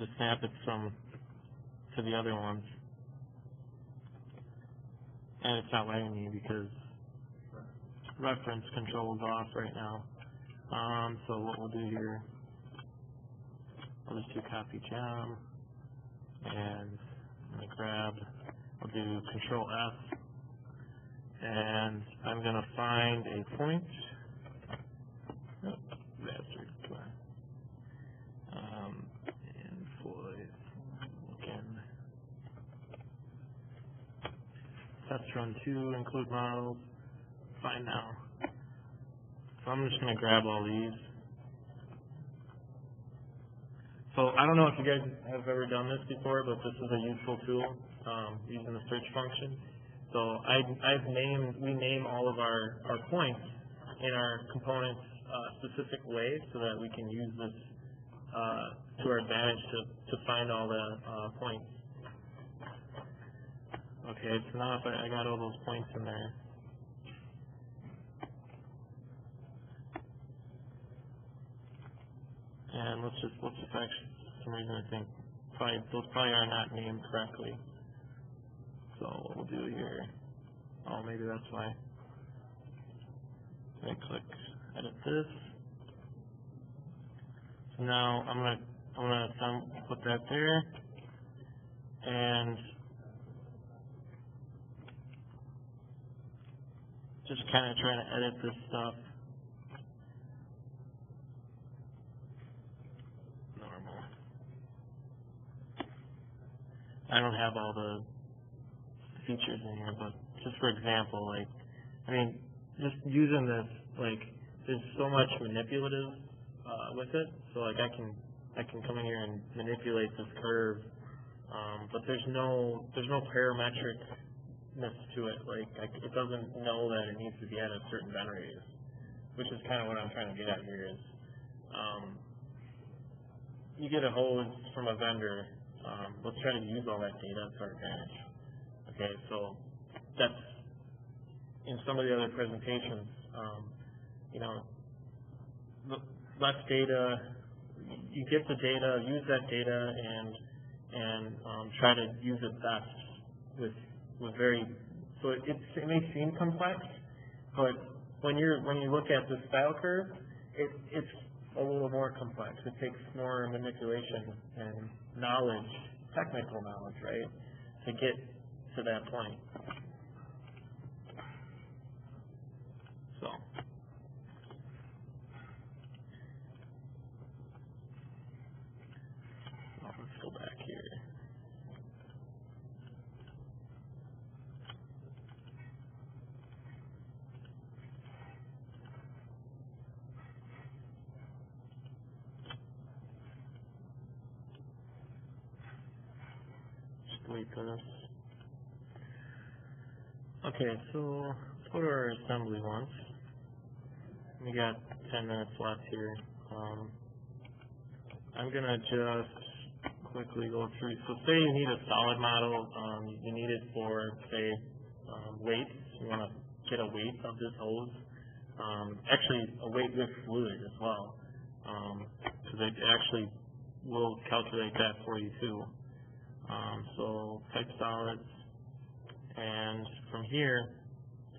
the snippets from to the other ones. And it's not letting me because reference control is off right now. Um, so what we'll do here, I'll just do copy geom, and I'm gonna grab, I'll do control F, and I'm gonna find a point bastard, come on. Um, and for looking. Test run two, include models, find now. So I'm just gonna grab all these. So I don't know if you guys have ever done this before, but this is a useful tool, um, using the search function. So I, I've named, we name all of our, our points in our components uh, specific ways so that we can use this uh, to our advantage to, to find all the uh, points. Okay, it's not, but I, got all those points in there, And let's just, let's just actually, for some reason I think, probably, those probably are not named correctly. So what we'll do here, oh, maybe that's why. I click edit this. So now I'm gonna, I'm gonna put that there. And just kind of trying to edit this stuff. Normal. I don't have all the features in here, but just for example, like, I mean, just using this, like, there's so much manipulative uh, with it. So like, I can I can come in here and manipulate this curve, um, but there's no there's no parametricness to it. Like, I, it doesn't know that it needs to be at a certain bend radius, which is kind of what I'm trying to get at here. Is um, you get a hose from a vendor. Um, let's try to use all that data to our advantage. Okay, so that's in some of the other presentations. Um, you know, less data. You get the data, use that data, and and um, try to use it best with with very. So it, it's, it may seem complex, but when you're when you look at the style curve, it, it's a little more complex. It takes more manipulation and knowledge, technical knowledge, right, to get to that point. So. Oh, let's go back here. Just delete this. Okay, so to our assembly once. We got 10 minutes left here. Um, I'm gonna just quickly go through. So say you need a solid model, um, you need it for say um, weights. You want to get a weight of this hose. Um, actually, a weight with fluid as well, because it actually will calculate that for you too. Um, so type solids, and from here,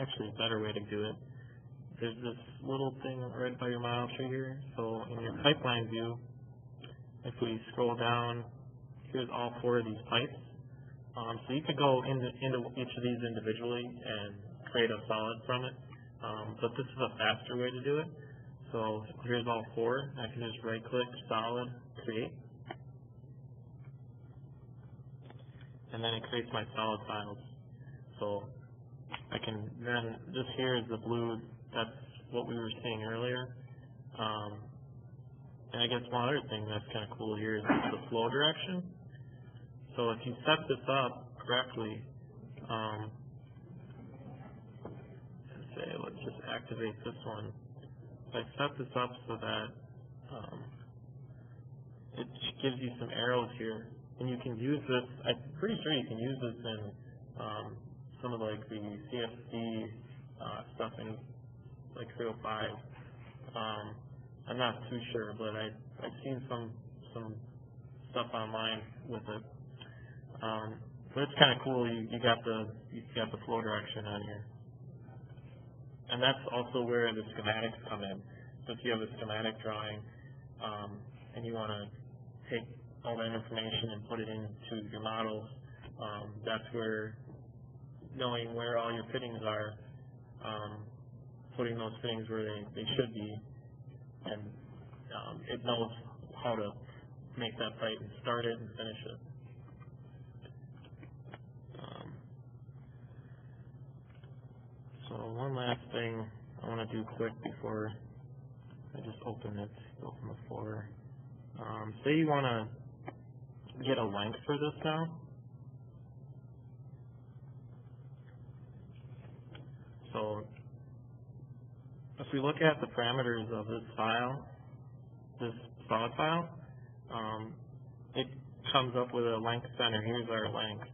actually a better way to do it. There's this little thing right by your tree here. So in your pipeline view, if we scroll down, here's all four of these pipes. Um, so you could go into, into each of these individually and create a solid from it. Um, but this is a faster way to do it. So here's all four. I can just right click solid, create. And then it creates my solid files. So I can then this here is the blue. That's what we were seeing earlier. Um, and I guess one other thing that's kind of cool here is the flow direction. So if you set this up correctly, um, say let's just activate this one. If I set this up so that um, it gives you some arrows here, and you can use this. I'm pretty sure you can use this in um, some of like the CFD uh, stuff in like 305. Um, I'm not too sure, but I I've seen some some stuff online with it. Um, so it's kind of cool. You, you got the you got the flow direction on here, and that's also where the schematics come in. So if you have a schematic drawing, um, and you want to take all that information and put it into your models, um, that's where knowing where all your fittings are, um, putting those fittings where they, they should be, and um, it knows how to make that pipe and start it and finish it. Um, so one last thing I want to do quick before I just open it, from the floor. Um, say you want to get a length for this now. So if we look at the parameters of this file, this solid file, um, it comes up with a length center. Here's our length.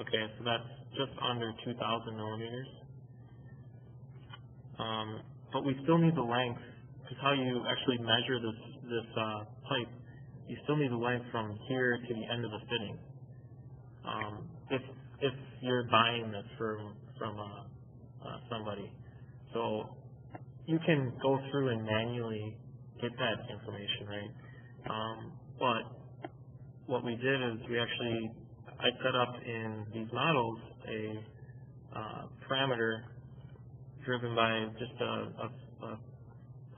Okay, so that's just under 2,000 millimeters. Um, but we still need the length, because how you actually measure this this uh, pipe, you still need the length from here to the end of the fitting. Um, if if you're buying this from from uh, uh, somebody, so you can go through and manually get that information, right? Um, but what we did is we actually I set up in these models a uh, parameter driven by just a, a, a,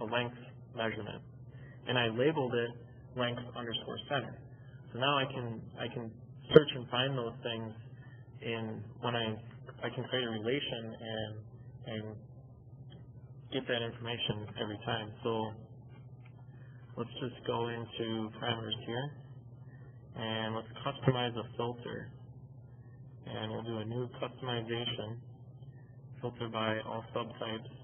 a length measurement. And I labeled it length underscore center. So now I can I can search and find those things in when I I can create a relation and and get that information every time. So let's just go into parameters here and let's customize a filter. And we'll do a new customization filter by all subtypes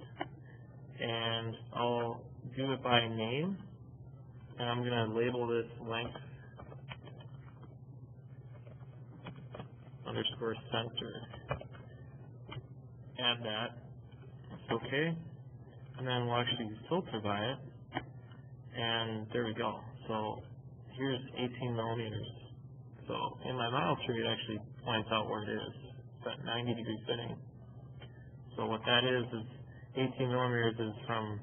and I'll do it by name and I'm going to label this length underscore center add that. Okay. And then we'll actually filter by it. And there we go. So here's 18 millimeters. So in my model tree it actually points out where it is. It's at 90 degree fitting so what that is is 18 millimeters is from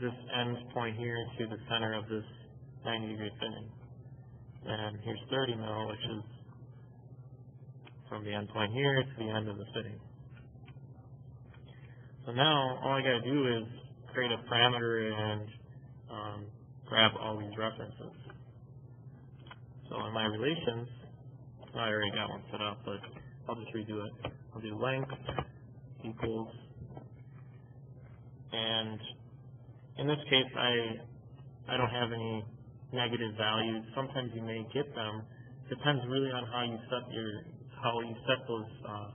this end point here to the center of this 90 degree fitting. And here's 30 mil, which is from the end point here to the end of the fitting. So now all I got to do is create a parameter and um, grab all these references. So in my relations, I already got one set up, but I'll just redo it. I'll do length equals, and in this case, I I don't have any negative values. Sometimes you may get them. Depends really on how you set your how you set those uh,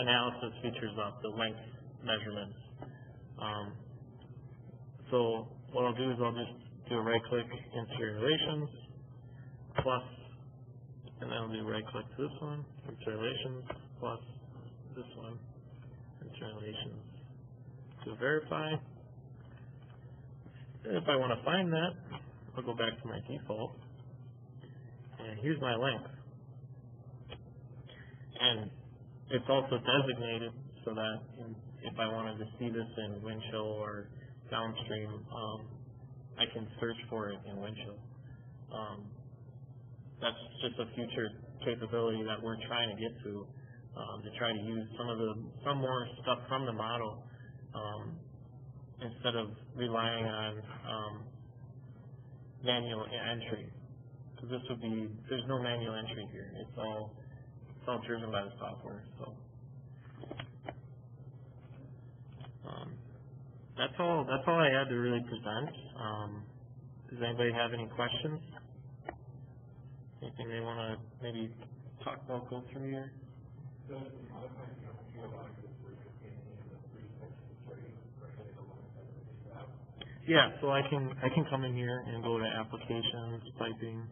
analysis features up, the length measurements. Um, so what I'll do is I'll just do a right click insert relations plus and then I'll do right click to this one, insert relations plus this one, insert relations to verify. And if I want to find that, I'll go back to my default. And here's my length. And it's also designated so that if I wanted to see this in Windchill or downstream, um, I can search for it in Windchill. Um, that's just a future capability that we're trying to get to, um, to try to use some of the some more stuff from the model um, instead of relying on um, manual entry. Because this would be there's no manual entry here. It's all it's all driven by the software. So um, that's all that's all I had to really present. Um, does anybody have any questions? Anything they want to maybe talk about, go through here? Yeah, so I can I can come in here and go to applications, piping,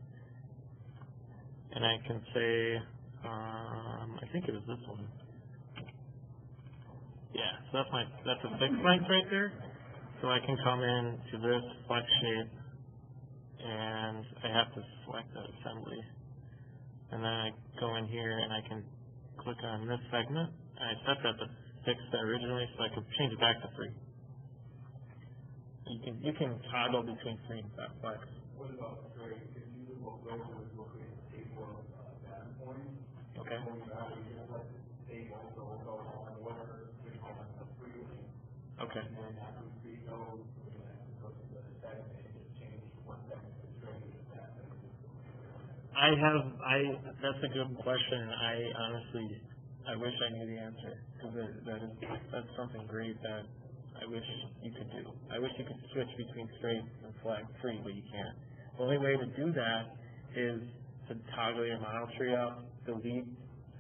and I can say um, I think it was this one. Yeah, so that's my that's a fixed length right there. So I can come in to this flex shape and I have to select the assembly. And then I go in here and I can click on this segment, I set that to fixed originally, so I can change it back to free. You can, you can toggle between free and flex. What about straight, if you look over, look at Okay, okay. I have, I, that's a good question, I honestly, I wish I knew the answer, that, that is, that's something great that I wish you could do. I wish you could switch between straight and flag free, but you can't. The only way to do that is to toggle your model tree up, delete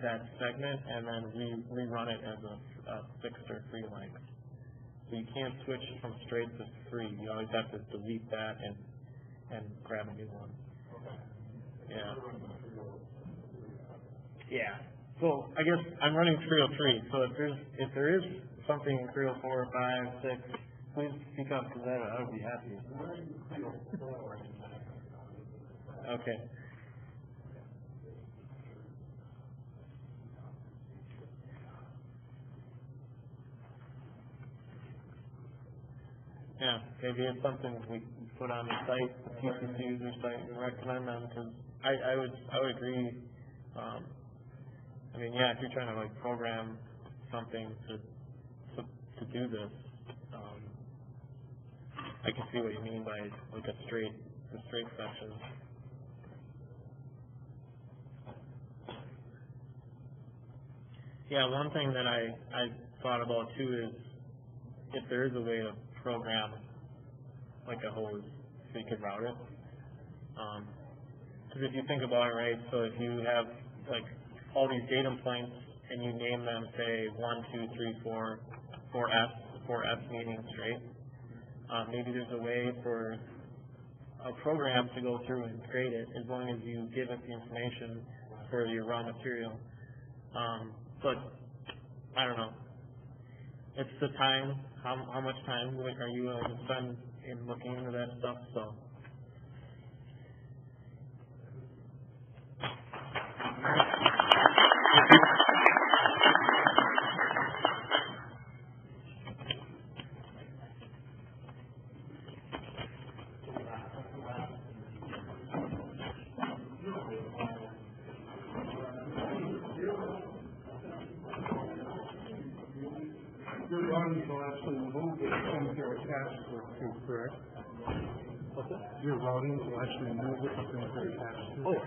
that segment, and then re, rerun it as a, a fixed or free length. So you can't switch from straight to free, you always have to delete that and, and grab a new one. Yeah. Yeah. So I guess I'm running three oh three, so if there's, if there is something in three oh four, five, six, please speak up, because I would be happy. Okay. Yeah, maybe it's something we put on the site, the PTC user site, and recommend them, because I, I would, I would agree, um, I mean, yeah, if you're trying to like program something to, to, to do this, um, I can see what you mean by like a straight, a straight section. Yeah, one thing that I, I thought about too is if there is a way to program like a hose, so you could route it. Um 'cause if you think about it, right, so if you have like all these datum points and you name them, say, one, two, three, four, four S, four S meaning straight, um, maybe there's a way for a program to go through and create it as long as you give it the information for your raw material. Um, but I don't know. It's the time. How how much time are you to spend in looking into that stuff? So. Runs will actually move the things they're attached to, to, correct? What's that? Your routings will actually move with the things they're attached to. Oh.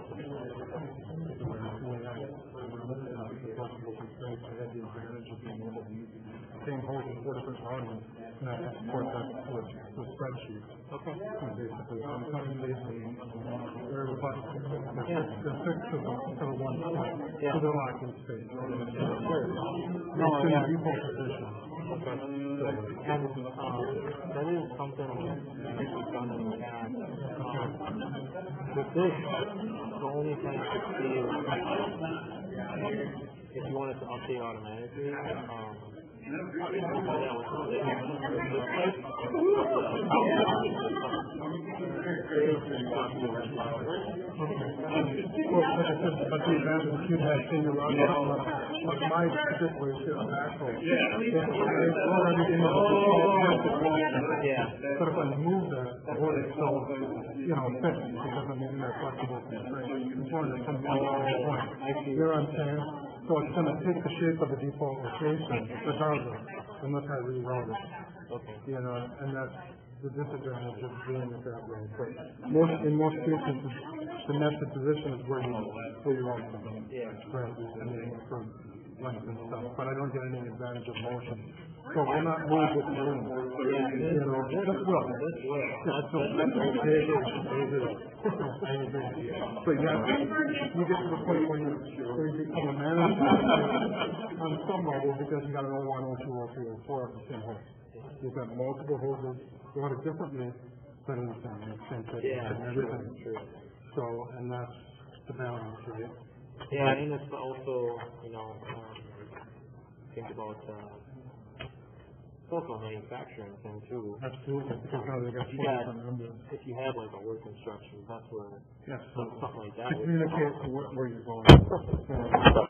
The way I, the flexible constraints, the advantage of being able to use the same hose in four different routings, and I that to a, to a spreadsheet. Okay. Basically, I'm cutting basically, where the button, they're, they're fixed to the, to the one point, Yeah. to the locking space. No, It's yeah. the default position. Okay. And um, that is something that we've done in the past. Um, with this, the only thing I see is if you wanted to update automatically, um, yeah, with Well, like I said, but the advantage you'd have seen the route, like my particular is just natural. Yeah. It's already in the default Yeah. But if I move that, the board is still, you know, fixed because I'm in that flexible constraint. It's one that comes down to the point. You know what I'm saying? So it's gonna take the shape of the default location regardless, unless I reroute it. Okay. You know, and that's the disadvantage of doing it that way. But most, in most cases, the nested position is where you, where you want to be. Yeah. Right, I mean, for length and stuff, but I don't get any advantage of motion. So we're not moved with room. You know, this will. That's so, that's a big issue, it is. I agree. But yeah, you get to the point where you, where you become a manager on some level because you got an O one, O two, O three, O four of the same hose. You've got multiple hoses, you want it differently, but in the same, same fit, Yeah, and true, everything. true. So, and that's the balance, right? Yeah, and it's also, you know, um, think about, uh, also a manufacturing thing too. Absolutely, because now they got You numbers. if you have like a work construction, that's where, Yes, something like that. would- communicate where, where you're going.